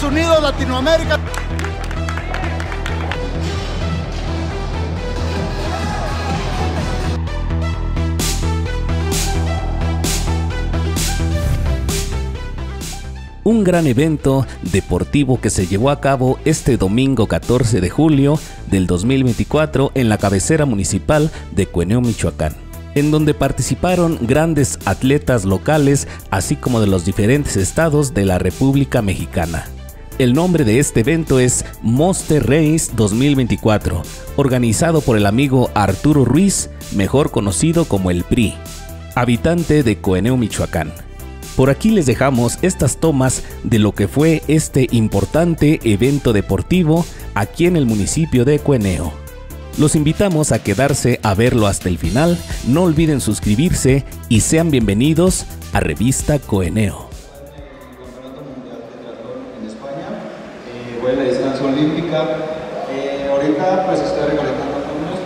Estados Unidos, Latinoamérica. un gran evento deportivo que se llevó a cabo este domingo 14 de julio del 2024 en la cabecera municipal de Cueneo, Michoacán, en donde participaron grandes atletas locales así como de los diferentes estados de la República Mexicana. El nombre de este evento es Monster Race 2024, organizado por el amigo Arturo Ruiz, mejor conocido como el PRI, habitante de Coeneo, Michoacán. Por aquí les dejamos estas tomas de lo que fue este importante evento deportivo aquí en el municipio de Cueneo. Los invitamos a quedarse a verlo hasta el final, no olviden suscribirse y sean bienvenidos a Revista Coeneo. A la distancia olímpica. Eh, ahorita pues estoy recolectando fondos.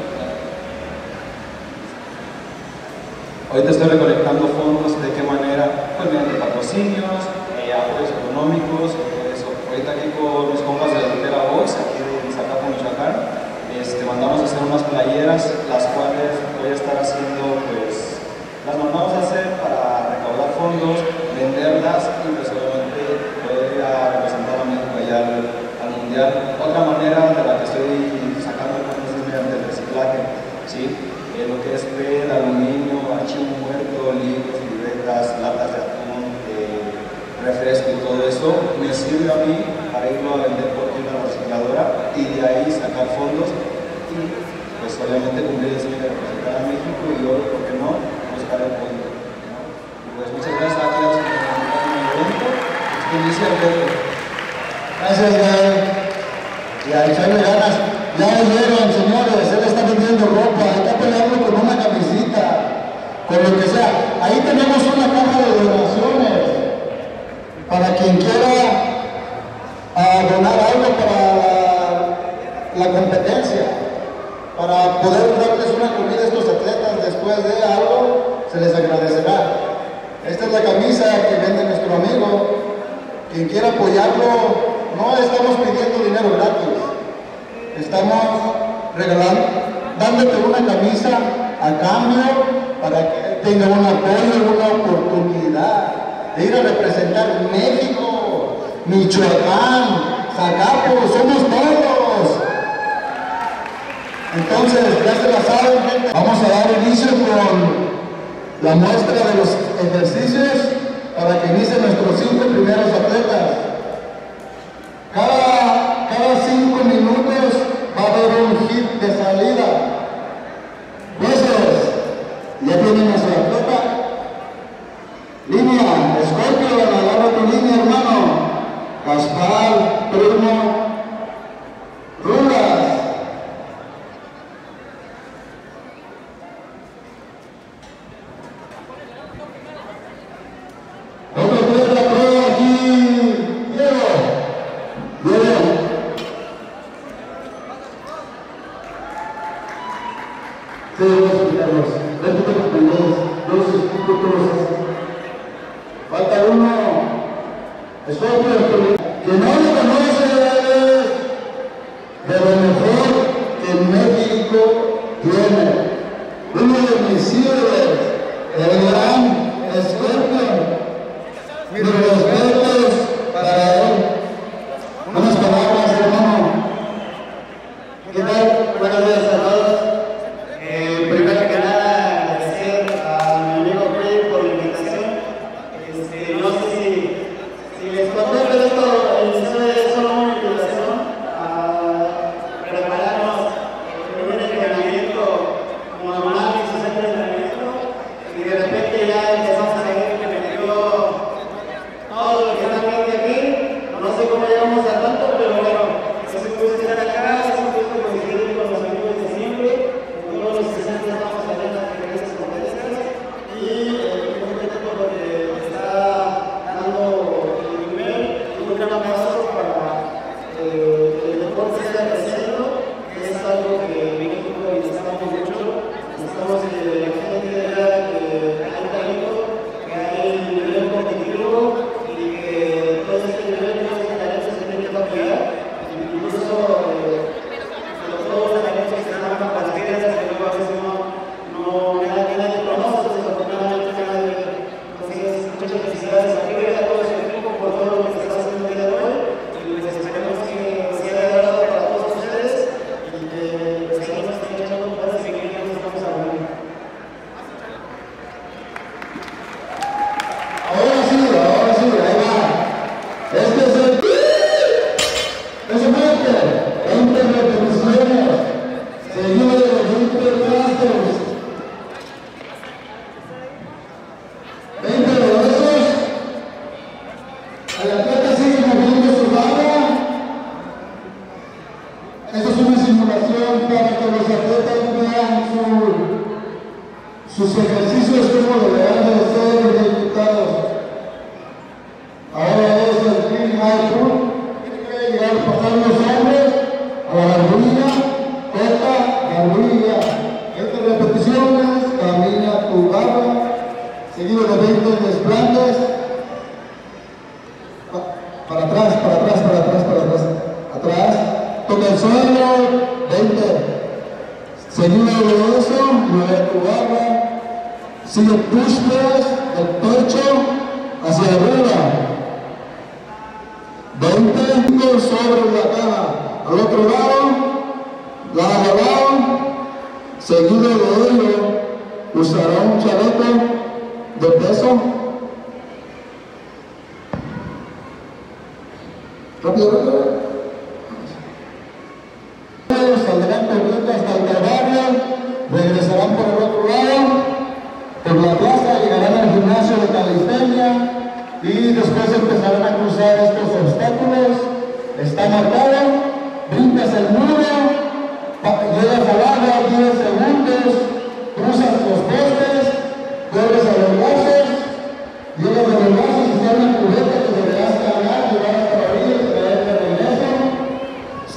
Ahorita estoy recolectando fondos de qué manera mediante patrocinios, eh, apoyos económicos, eso. Ahorita aquí con mis compas de la Tintera Box, aquí de Zacapo, Michoacán, este, mandamos a hacer unas playeras, las cuales voy a estar haciendo, pues, las mandamos a hacer para recaudar fondos, venderlas y pues obviamente poder ir a representar a México allá al, Otra manera de la que estoy sacando es mediante el reciclaje, ¿sí? Eh, lo que es PET, aluminio, archivo muerto, libros, libretas, latas de refresco y todo eso, me sirve a mí para irlo a vender por una recicladora y de ahí sacar fondos y pues obviamente cumplir el sueño de representar a México y luego, ¿por qué no?, buscar el fondo. Pues muchas gracias a todos el evento. Inicia el reto. Gracias, Gael. Y a echarle ganas. Ya oyeron, señores, él está vendiendo ropa, está peleando con una camisita, con lo que sea. Ahí tenemos una caja de donaciones para quien quiera ah, donar algo para la, competencia, para poder darles una comida a estos atletas después de algo, se les agradecerá. Esta es la camisa que vende nuestro amigo. Quien quiera apoyarlo, no estamos pidiendo dinero gratis. Estamos regalando, dándote una camisa a cambio para que tenga un apoyo, una oportunidad de ir a representar México, Michoacán, Zacapo, somos todos. Entonces, ya se la saben. Vamos a dar inicio con la muestra de los ejercicios para que inicien nuestros cinco primeros atletas. Cada, cada cinco minutos va a haber un hit de salida. Entonces, ya tienen nuestra atleta. Línea, Escorpio, agarra tu línea, hermano. Gaspar, primo, Rulas. Otro prueba, prueba aquí. Diego. Diego. A quitarlos. Repito con dos, dos, dos, Falta uno. Estoy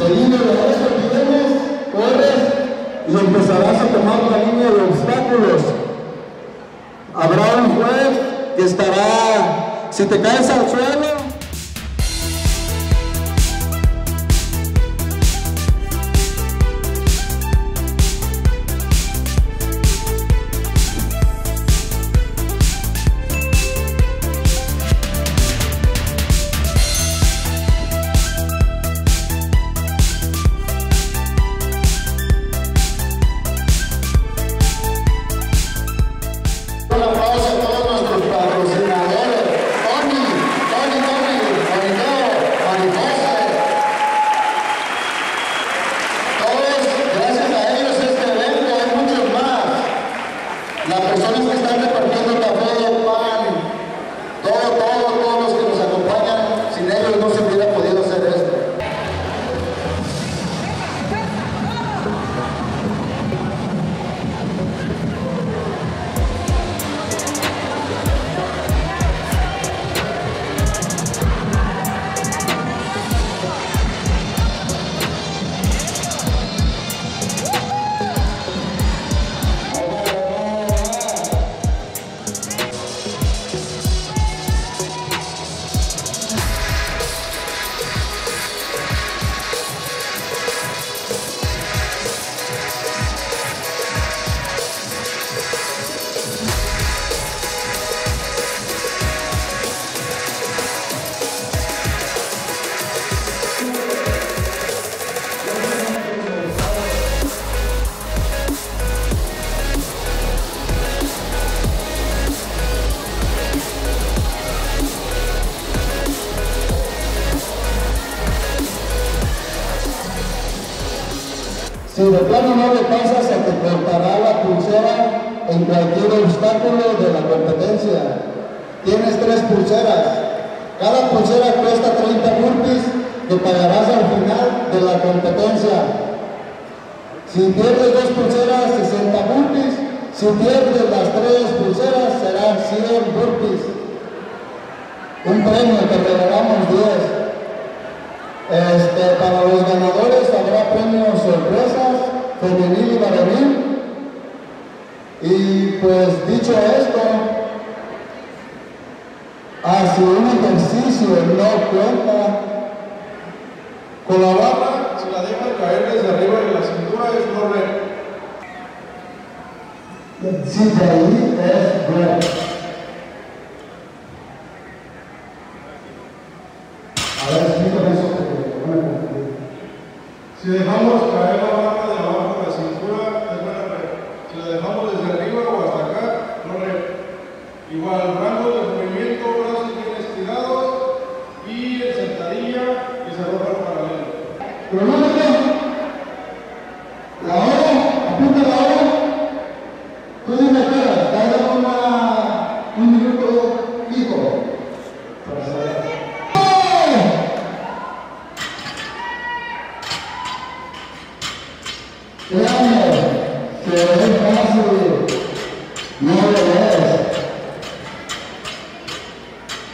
De corres y empezarás a tomar la línea de obstáculos. Habrá un juez que estará, si te caes al suelo, pulseras. Cada pulsera cuesta 30 burpees que pagarás al final de la competencia. Si pierdes dos pulseras, 60 burpees. Si pierdes las tres pulseras, serán 100 burpees. Un premio que regalamos 10. Este, para los ganadores habrá premios sorpresas, femenil y varonil. Y pues dicho eso, si un ejercicio no cuenta con la barra, si la deja caer desde arriba de la cintura es no red. De ahí es red.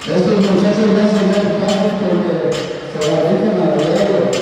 Estos muchachos ya se dan pasos porque se la dejan a la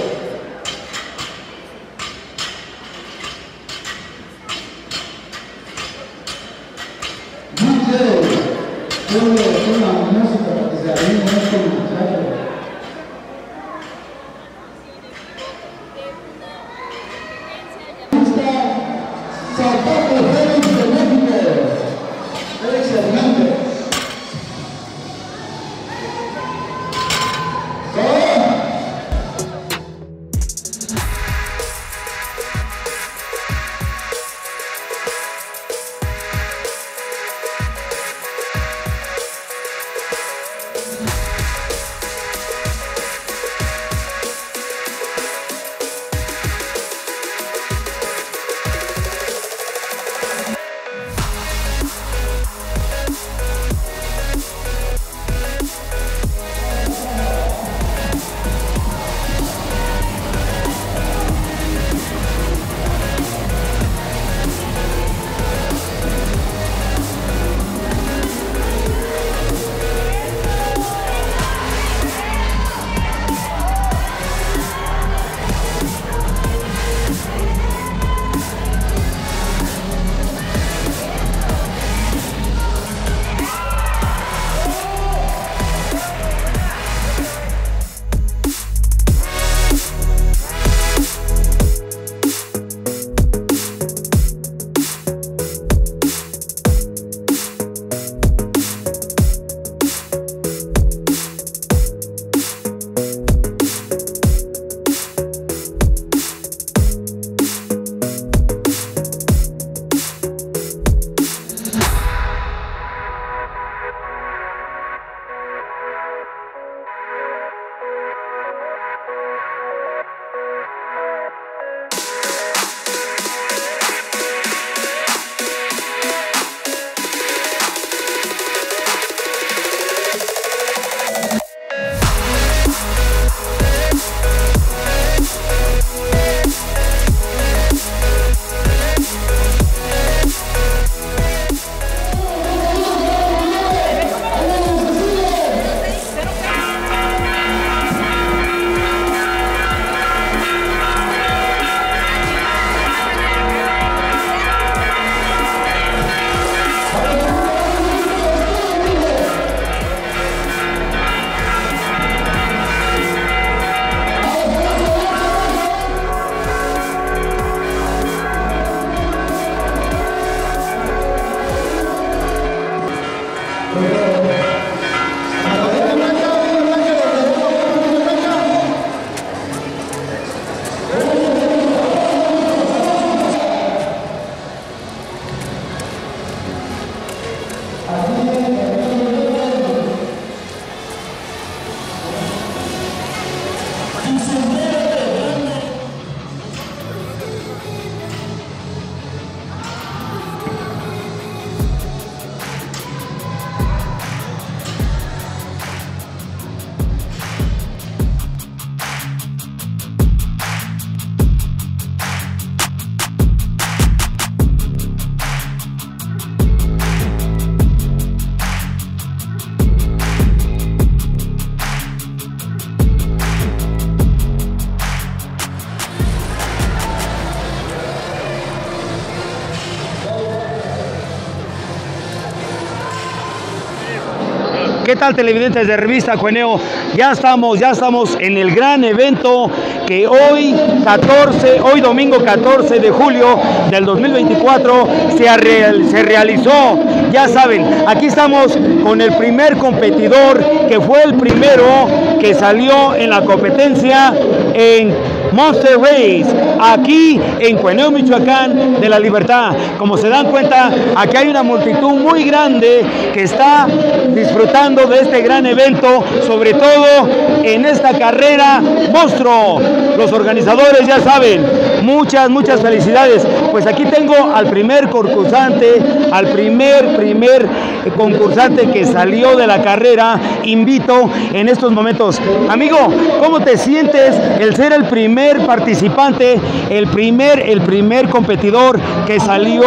¿Qué tal televidentes de Revista Cueneo? Ya estamos, ya estamos en el gran evento que hoy 14, hoy domingo 14 de julio del 2024 se, real- se realizó. Ya saben, aquí estamos con el primer competidor que fue el primero que salió en la competencia en Monster Race, aquí en Cueneo, Michoacán de la Libertad. Como se dan cuenta, aquí hay una multitud muy grande que está disfrutando de este gran evento, sobre todo en esta carrera monstruo. Los organizadores ya saben, muchas, muchas felicidades. Pues aquí tengo al primer concursante, al primer, primer concursante que salió de la carrera. Invito en estos momentos, amigo, ¿cómo te sientes el ser el primer primer participante, el primer, el primer competidor que salió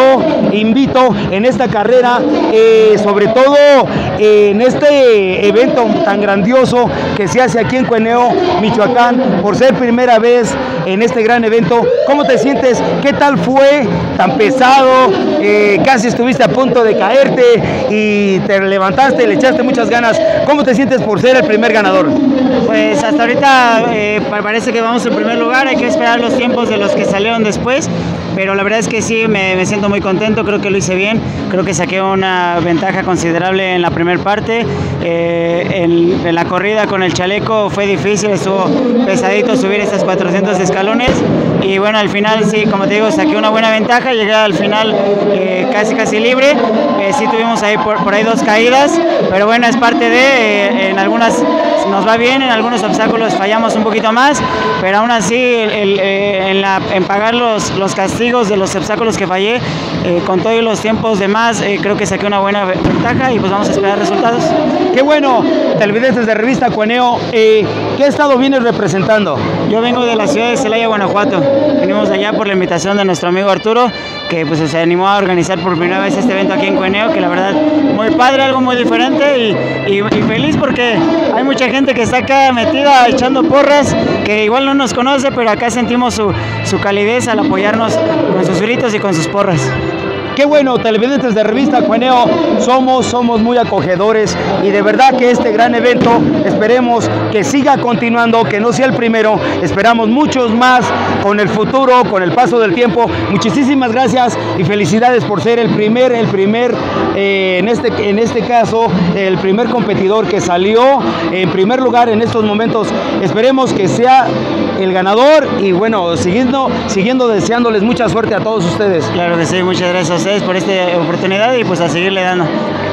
invito en esta carrera, eh, sobre todo eh, en este evento tan grandioso que se hace aquí en Cueneo, Michoacán, por ser primera vez en este gran evento. ¿Cómo te sientes? ¿Qué tal fue? Tan pesado, eh, casi estuviste a punto de caerte y te levantaste, le echaste muchas ganas. ¿Cómo te sientes por ser el primer ganador? Pues hasta ahorita eh, parece que vamos en primer lugar, hay que esperar los tiempos de los que salieron después, pero la verdad es que sí, me, me siento muy contento, creo que lo hice bien, creo que saqué una ventaja considerable en la primera parte, eh, en, la corrida con el chaleco fue difícil, estuvo pesadito subir esas 400 escalones y bueno, al final sí, como te digo, saqué una buena ventaja, llegué al final eh, casi casi libre, eh, sí tuvimos ahí por, ahí dos caídas, pero bueno, es parte de, en algunas nos va bien, en algunos obstáculos fallamos un poquito más, pero aún así en, pagar los, los, castigos de los obstáculos que fallé, eh, con todos los tiempos de más, eh, creo que saqué una buena ventaja y pues vamos a esperar resultados. Qué bueno, televidentes de Revista Cueneo, eh, ¿qué estado vienes representando? Yo vengo de la ciudad de Celaya, Guanajuato, venimos allá por la invitación de nuestro amigo Arturo, que pues se animó a organizar por primera vez este evento aquí en Cueneo, que la verdad muy padre, algo muy diferente y, y, feliz porque hay mucha gente que está acá metida echando porras, que igual no nos conoce, pero acá sentimos su, su calidez al apoyarnos con sus gritos y con sus porras. Qué bueno, televidentes de Revista Cueneo, somos, somos muy acogedores y de verdad que este gran evento esperemos que siga continuando, que no sea el primero, esperamos muchos más con el futuro, con el paso del tiempo. Muchísimas gracias y felicidades por ser el primer, el primer, eh, en, este, en este caso, el primer competidor que salió en primer lugar en estos momentos. Esperemos que sea el ganador y bueno, siguiendo, siguiendo deseándoles mucha suerte a todos ustedes. Claro que sí, muchas gracias ustedes por esta oportunidad y pues a seguirle dando.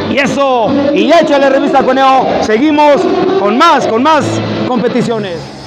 Y eso, y échale revista Coneo, seguimos con más, con más competiciones.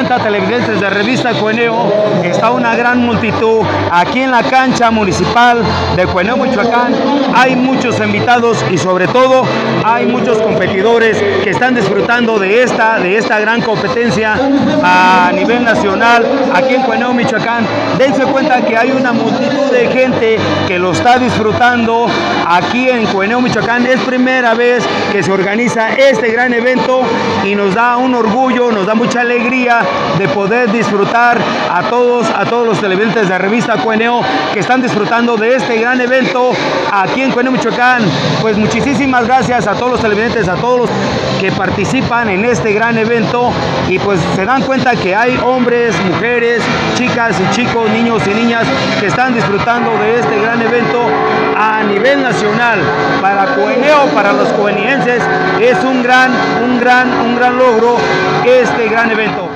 Cuenta televidentes de revista Cueneo, está una gran multitud aquí en la cancha municipal de Cueneo, Michoacán. Hay muchos invitados y sobre todo hay muchos competidores que están disfrutando de esta, de esta gran competencia a nivel nacional aquí en Cueneo, Michoacán. Dense cuenta que hay una multitud de gente que lo está disfrutando aquí en Cueneo, Michoacán. Es primera vez que se organiza este gran evento y nos da un orgullo, nos da mucha alegría de poder disfrutar a todos, a todos los televidentes de revista Cueneo que están disfrutando de este gran evento aquí en Cueneo, Michoacán. Pues muchísimas gracias a todos los televidentes, a todos los que participan en este gran evento y pues se dan cuenta que hay hombres, mujeres, chicas y chicos, niños y niñas que están disfrutando de este gran evento a nivel nacional. Para Cueneo, para los cuenienses, es un gran, un gran, un gran logro este gran evento.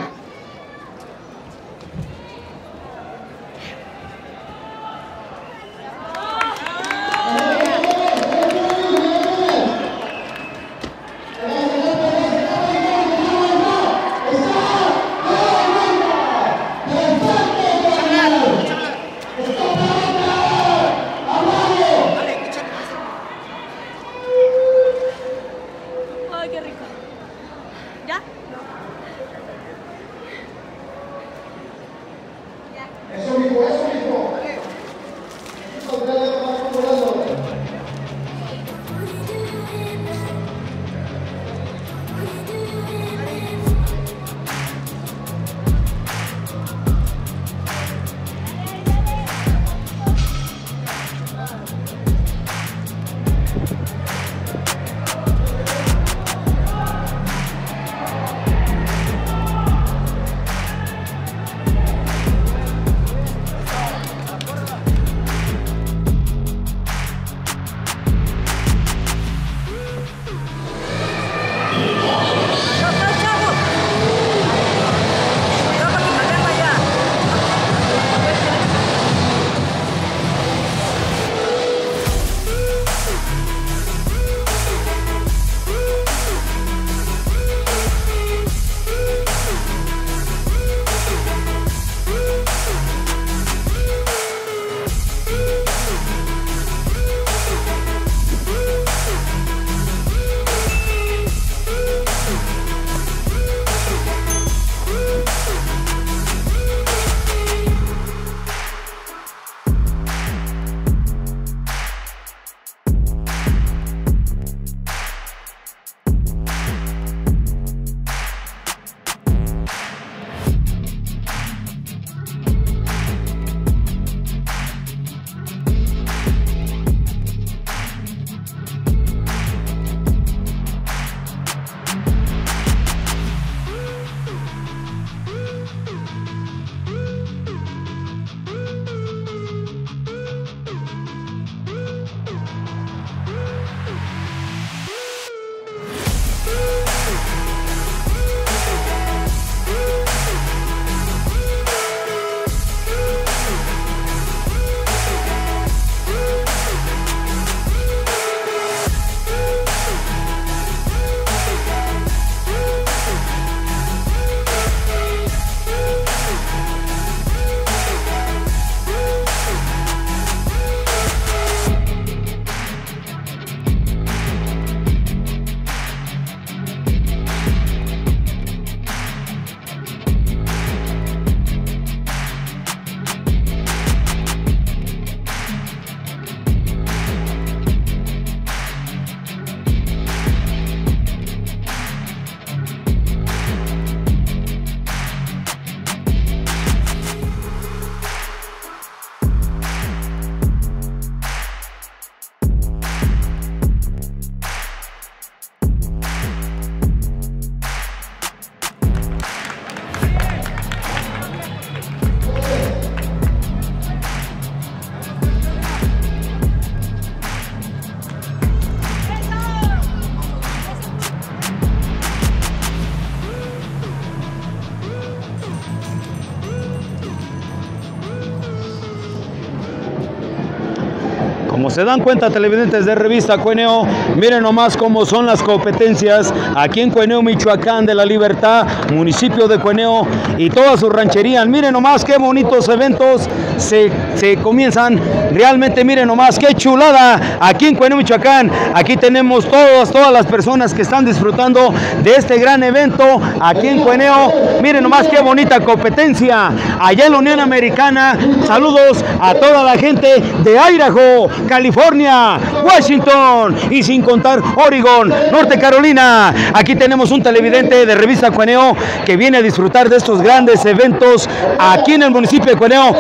Se dan cuenta televidentes de revista Cueneo, miren nomás cómo son las competencias aquí en Cueneo, Michoacán de la Libertad, municipio de Cueneo y todas sus rancherías. Miren nomás qué bonitos eventos se, se comienzan. Realmente miren nomás qué chulada aquí en Cueneo, Michoacán. Aquí tenemos todas, todas las personas que están disfrutando de este gran evento aquí en Cueneo. Miren nomás qué bonita competencia allá en la Unión Americana. Saludos a toda la gente de Idaho, California, Washington y sin contar Oregon, Norte Carolina. Aquí tenemos un televidente de revista Cueneo que viene a disfrutar de estos grandes eventos aquí en el municipio de Cueneo.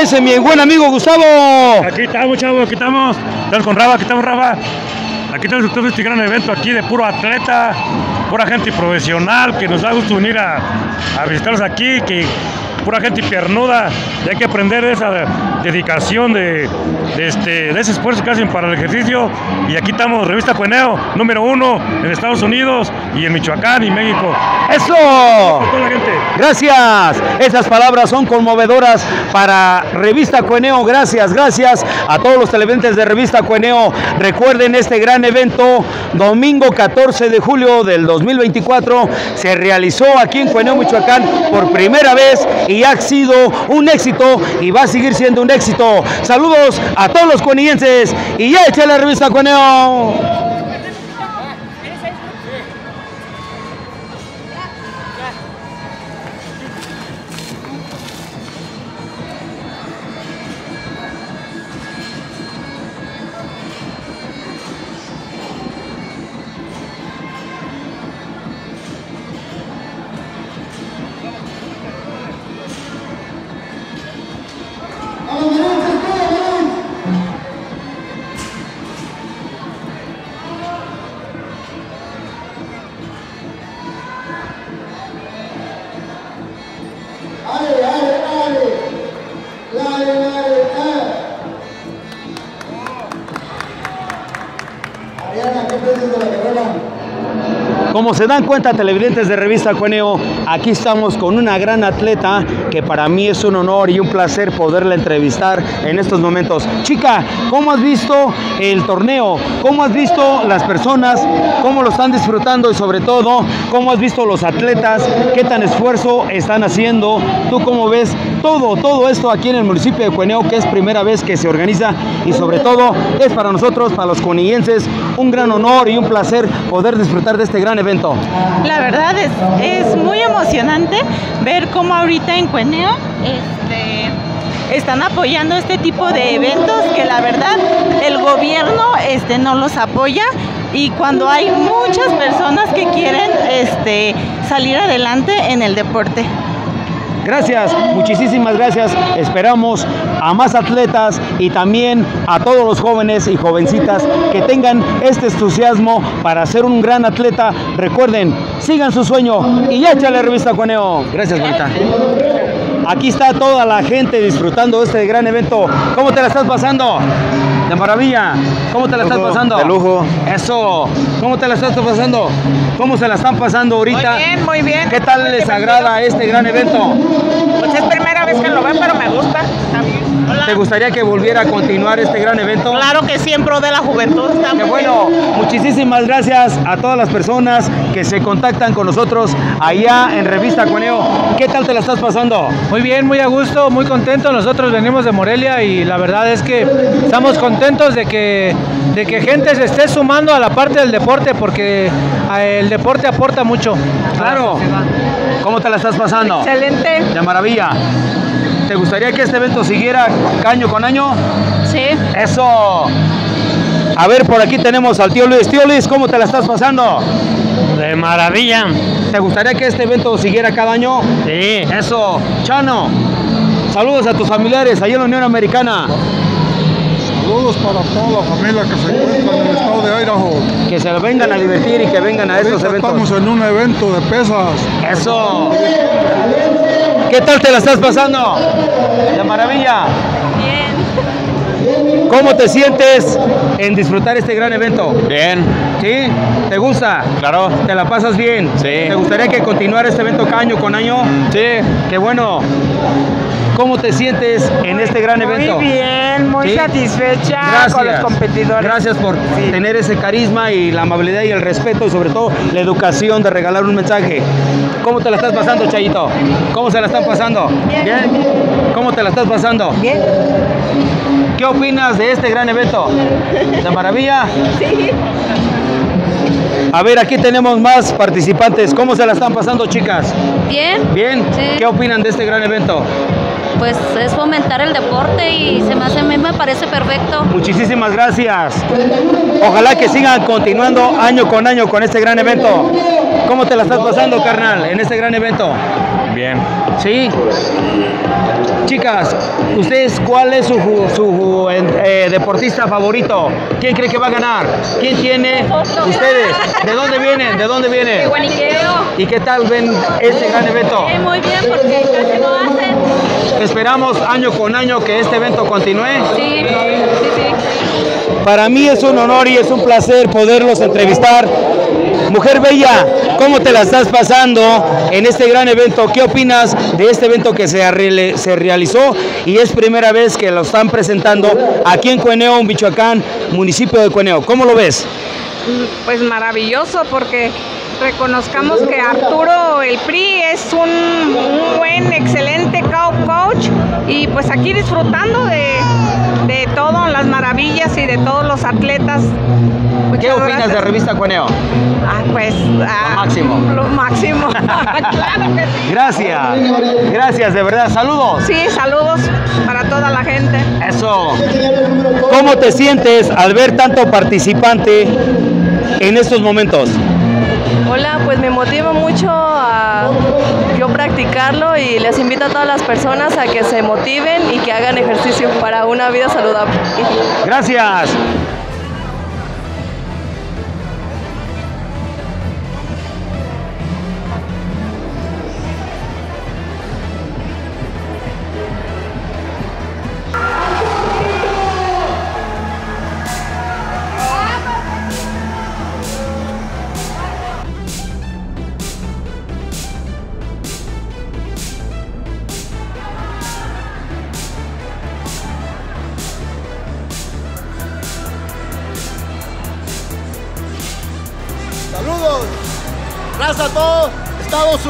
Ese es mi buen amigo Gustavo. Aquí estamos, chavos, aquí estamos. Estamos con Raba, aquí estamos, Raba. Aquí estamos en este gran evento aquí de puro atleta, pura gente profesional que nos da gusto venir a, a visitarlos aquí, que pura gente piernuda y hay que aprender esa dedicación de, de este, de ese esfuerzo que hacen para el ejercicio. Y aquí estamos, Revista Cueneo, número uno en Estados Unidos y en Michoacán y México. ¡Eso! Toda la gente. Gracias. Esas palabras son conmovedoras para Revista Cueneo. Gracias, gracias a todos los televidentes de Revista Cueneo. Recuerden este gran evento, domingo 14 de julio del 2024, se realizó aquí en Cueneo, Michoacán, por primera vez y ha sido un éxito y va a seguir siendo un éxito. Saludos a todos los cuenienses y ya echa la Revista Cueneo. Como se dan cuenta televidentes de Revista Cueneo, aquí estamos con una gran atleta que para mí es un honor y un placer poderla entrevistar en estos momentos. Chica, ¿cómo has visto el torneo? ¿Cómo has visto las personas? ¿Cómo lo están disfrutando? Y sobre todo, ¿cómo has visto los atletas? ¿Qué tan esfuerzo están haciendo? ¿Tú cómo ves todo, todo esto aquí en el municipio de Cueneo, que es primera vez que se organiza? Y sobre todo, es para nosotros, para los conienses, un gran honor y un placer poder disfrutar de este gran evento. La verdad es, es muy emocionante ver cómo ahorita en Cueneo este, están apoyando este tipo de eventos que la verdad el gobierno este, no los apoya y cuando hay muchas personas que quieren este, salir adelante en el deporte. Gracias, muchísimas gracias. Esperamos a más atletas y también a todos los jóvenes y jovencitas que tengan este entusiasmo para ser un gran atleta. Recuerden, sigan su sueño y échale revista Cueneo. Gracias, bonita. Aquí está toda la gente disfrutando de este gran evento. ¿Cómo te la estás pasando? De maravilla. ¿Cómo te la estás pasando? de lujo. Eso. ¿Cómo te la estás pasando? ¿Cómo se la están pasando ahorita? Muy bien, muy bien. ¿Qué tal les agrada este gran evento? Pues es primera vez que lo ven, pero me gusta. ¿Te gustaría que volviera a continuar este gran evento? Claro que sí, en pro de la juventud. Está Qué muy bueno, muchísimas gracias a todas las personas que se contactan con nosotros allá en Revista Cueneo. ¿Qué tal te la estás pasando? Muy bien, muy a gusto, muy contento. Nosotros venimos de Morelia y la verdad es que estamos contentos de que, de que gente se esté sumando a la parte del deporte porque eh, el deporte aporta mucho. Claro. ¿Cómo te la estás pasando? Excelente. De maravilla. ¿Te gustaría que este evento siguiera año con año? Sí. Eso. A ver, por aquí tenemos al tío Luis. Tío Luis, ¿cómo te la estás pasando? De maravilla. ¿Te gustaría que este evento siguiera cada año? Sí. Eso. Chano, saludos a tus familiares allá en la Unión Americana. Saludos para toda la familia que se encuentra en el estado de Idaho. Que se vengan a divertir y que vengan a estos eventos. estamos en un evento de pesas. Eso. ¿Qué tal te la estás pasando? De maravilla. Bien. ¿Cómo te sientes en disfrutar este gran evento? Bien, ¿Sí? ¿Te gusta? claro. ¿Te la pasas bien? Sí. ¿Te gustaría que continuara este evento año con año? Sí, Qué bueno. ¿Cómo te sientes en este gran evento? Muy bien, muy ¿Sí? satisfecha Gracias. con los competidores. Gracias por tener ese carisma y la amabilidad y el respeto y sobre todo la educación de regalar un mensaje. ¿Cómo te la estás pasando, Chayito? ¿Cómo se la están pasando? Bien. ¿Cómo te la estás pasando? Bien. ¿Qué opinas de este gran evento? ¿De maravilla? Sí. A ver, aquí tenemos más participantes. ¿Cómo se la están pasando, chicas? Bien, ¿Bien? Sí. ¿Qué opinan de este gran evento? Pues es fomentar el deporte y se me hace, a mí me parece perfecto. Muchísimas gracias. Ojalá que sigan continuando año con año con este gran evento. ¿Cómo te la estás pasando, carnal, en este gran evento? Bien. ¿Sí? Chicas, ¿ustedes cuál es su, eh, deportista favorito? ¿Quién cree que va a ganar? ¿Quién tiene? ¿Ustedes? ¿De dónde vienen? ¿De dónde vienen? De Guaniqueo. ¿Y qué tal ven este gran evento? Eh, muy bien, porque casi no hacen. Esperamos año con año que este evento continúe. Sí, sí, sí. Para mí es un honor y es un placer poderlos entrevistar. Mujer Bella, ¿cómo te la estás pasando en este gran evento? ¿Qué opinas de este evento que se, arre- se realizó y es primera vez que lo están presentando aquí en Cueneo, Michoacán, municipio de Cueneo? ¿Cómo lo ves? Pues maravilloso porque reconozcamos que Arturo el PRI es un, un buen, excelente y pues aquí disfrutando de, de todas las maravillas y de todos los atletas. ¿Qué opinas gracias. de Revista Cueneo? Ah, pues ah, máximo. Lo máximo. claro que sí. Gracias, gracias, de verdad. Saludos. Sí, saludos para toda la gente. Eso. ¿Cómo te sientes al ver tanto participante en estos momentos? Hola, pues me motiva mucho a y les invito a todas las personas a que se motiven y que hagan ejercicio para una vida saludable. Gracias.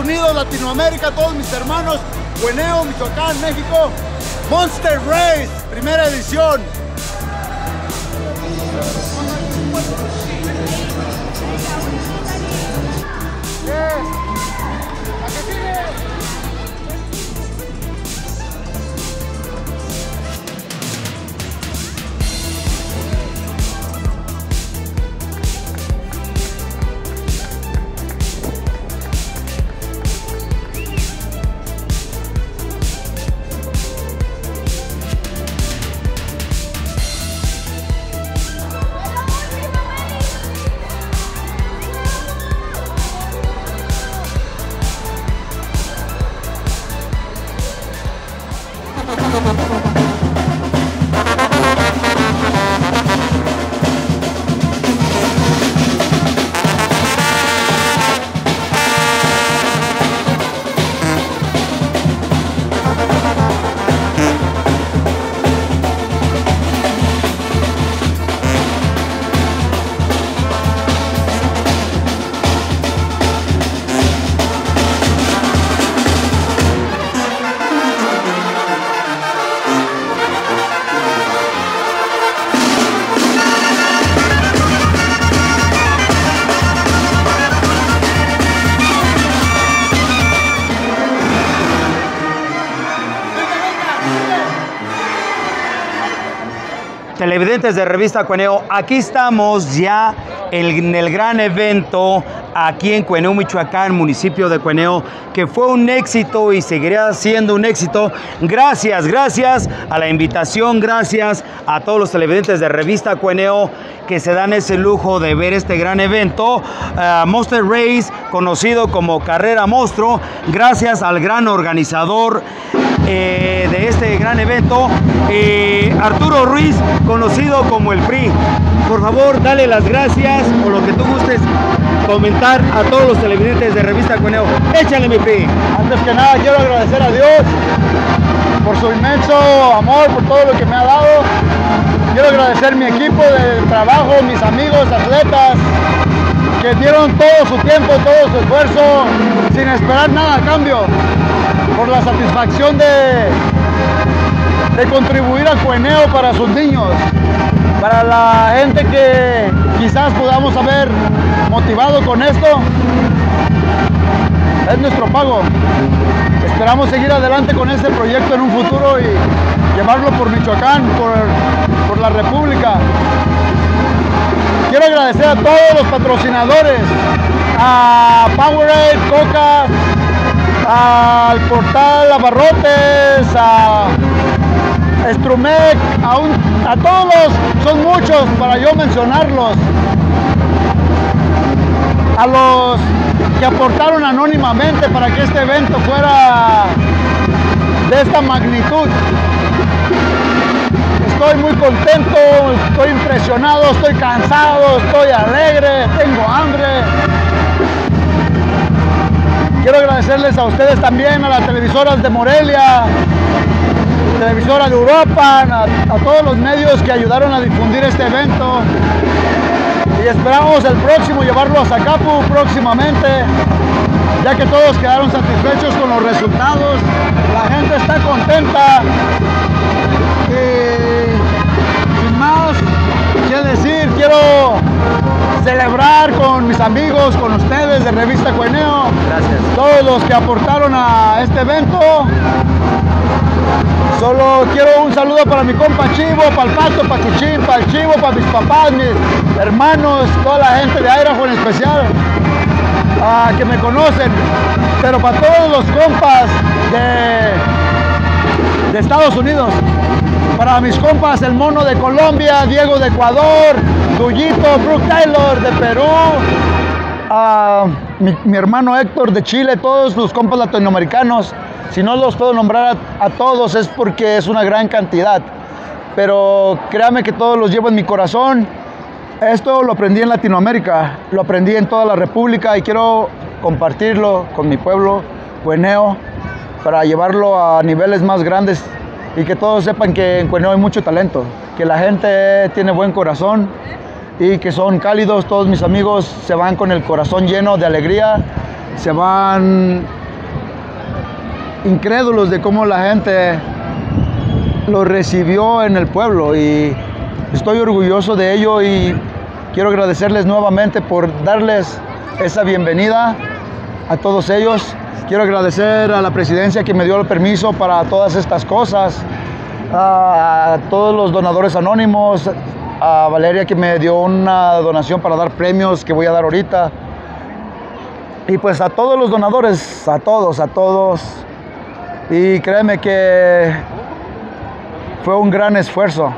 Unidos, Latinoamérica, todos mis hermanos. Bueneo, Michoacán, México. Monster Race, primera edición. Televidentes de Revista Cueneo, aquí estamos ya en el gran evento aquí en Cueneo, Michoacán, municipio de Cueneo, que fue un éxito y seguirá siendo un éxito. Gracias, gracias a la invitación, gracias a todos los televidentes de Revista Cueneo que se dan ese lujo de ver este gran evento. eh, Monster Race, conocido como Carrera Monstruo, gracias al gran organizador eh, de este gran evento, eh, Arturo Ruiz, conocido como el PRI. Por favor, dale las gracias o lo que tú gustes comentar a todos los televidentes de Revista Coneo. Échale mi PRI. Antes que nada quiero agradecer a Dios por su inmenso amor, por todo lo que me ha dado. Quiero agradecer mi equipo de trabajo, mis amigos, atletas, que dieron todo su tiempo, todo su esfuerzo, sin esperar nada a cambio, por la satisfacción de, de contribuir a Cueneo para sus niños, para la gente que quizás podamos haber motivado con esto, es nuestro pago. Esperamos seguir adelante con este proyecto en un futuro y llevarlo por Michoacán, por, por la República. Quiero agradecer a todos los patrocinadores, a Powerade, Coca, al portal Abarrotes, a Strumec, a, un- a todos, son muchos para yo mencionarlos. A los que aportaron anónimamente para que este evento fuera de esta magnitud. Estoy muy contento, estoy impresionado, estoy cansado, estoy alegre, tengo hambre. Quiero agradecerles a ustedes también, a las televisoras de Morelia, televisora de Europa, a, todos los medios que ayudaron a difundir este evento. Y esperamos el próximo llevarlo a Zacapu próximamente, ya que todos quedaron satisfechos con los resultados. La gente está contenta. Quiero celebrar con mis amigos, con ustedes de Revista Cueneo. Gracias. Todos los que aportaron a este evento. Solo quiero un saludo para mi compa Chivo, para el Pato, para Chuchín, para el Chivo, para mis papás, mis hermanos, toda la gente de Idaho en especial, ah, que me conocen. Pero para todos los compas de, de Estados Unidos, para mis compas El Mono de Colombia, Diego de Ecuador, Duyito, Brooke Taylor de Perú, a mi, hermano Héctor de Chile, todos los compas latinoamericanos. Si no los puedo nombrar a, a todos es porque es una gran cantidad. Pero créame que todos los llevo en mi corazón. Esto lo aprendí en Latinoamérica, lo aprendí en toda la República y quiero compartirlo con mi pueblo, Cueneo, para llevarlo a niveles más grandes y que todos sepan que en Cueneo hay mucho talento, que la gente tiene buen corazón y que son cálidos. Todos mis amigos se van con el corazón lleno de alegría, se van incrédulos de cómo la gente lo recibió en el pueblo y estoy orgulloso de ello y quiero agradecerles nuevamente por darles esa bienvenida a todos ellos. Quiero agradecer a la presidencia que me dio el permiso para todas estas cosas, a todos los donadores anónimos, a Valeria que me dio una donación para dar premios que voy a dar ahorita. Y pues a todos los donadores, a todos, a todos. Y créeme que fue un gran esfuerzo,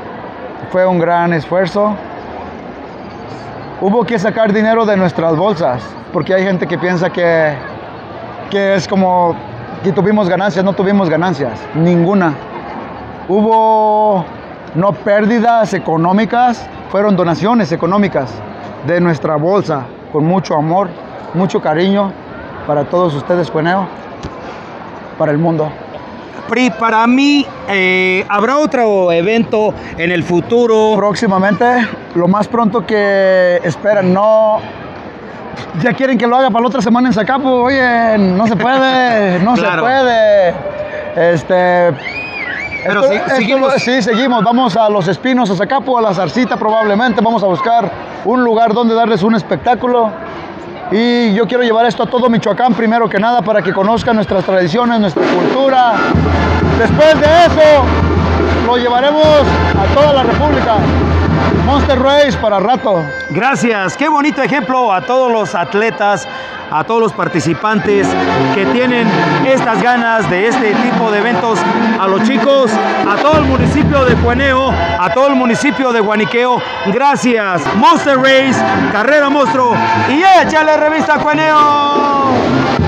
fue un gran esfuerzo. Hubo que sacar dinero de nuestras bolsas, porque hay gente que piensa que, que es como que tuvimos ganancias, no tuvimos ganancias, ninguna. Hubo no pérdidas económicas, fueron donaciones económicas de nuestra bolsa, con mucho amor, mucho cariño para todos ustedes, Cueneo, para el mundo. Pri, para mí, eh, ¿habrá otro evento en el futuro? Próximamente, lo más pronto que esperan, no... Ya quieren que lo haga para la otra semana en Zacapu, oye, no se puede, no Claro. se puede. Este... Pero esto- seguimos. sí, seguimos. Vamos a Los Espinos, a Zacapu, a la Zarcita probablemente. Vamos a buscar un lugar donde darles un espectáculo. Y yo quiero llevar esto a todo Michoacán primero que nada para que conozcan nuestras tradiciones, nuestra cultura. Después de eso, lo llevaremos a toda la República. Monster Race para rato. Gracias, qué bonito ejemplo a todos los atletas, a todos los participantes que tienen estas ganas de este tipo de eventos, a los chicos, a todo el municipio de Cueneo, a todo el municipio de Guaniqueo. Gracias, Monster Race, Carrera Monstruo y échale revista Cueneo.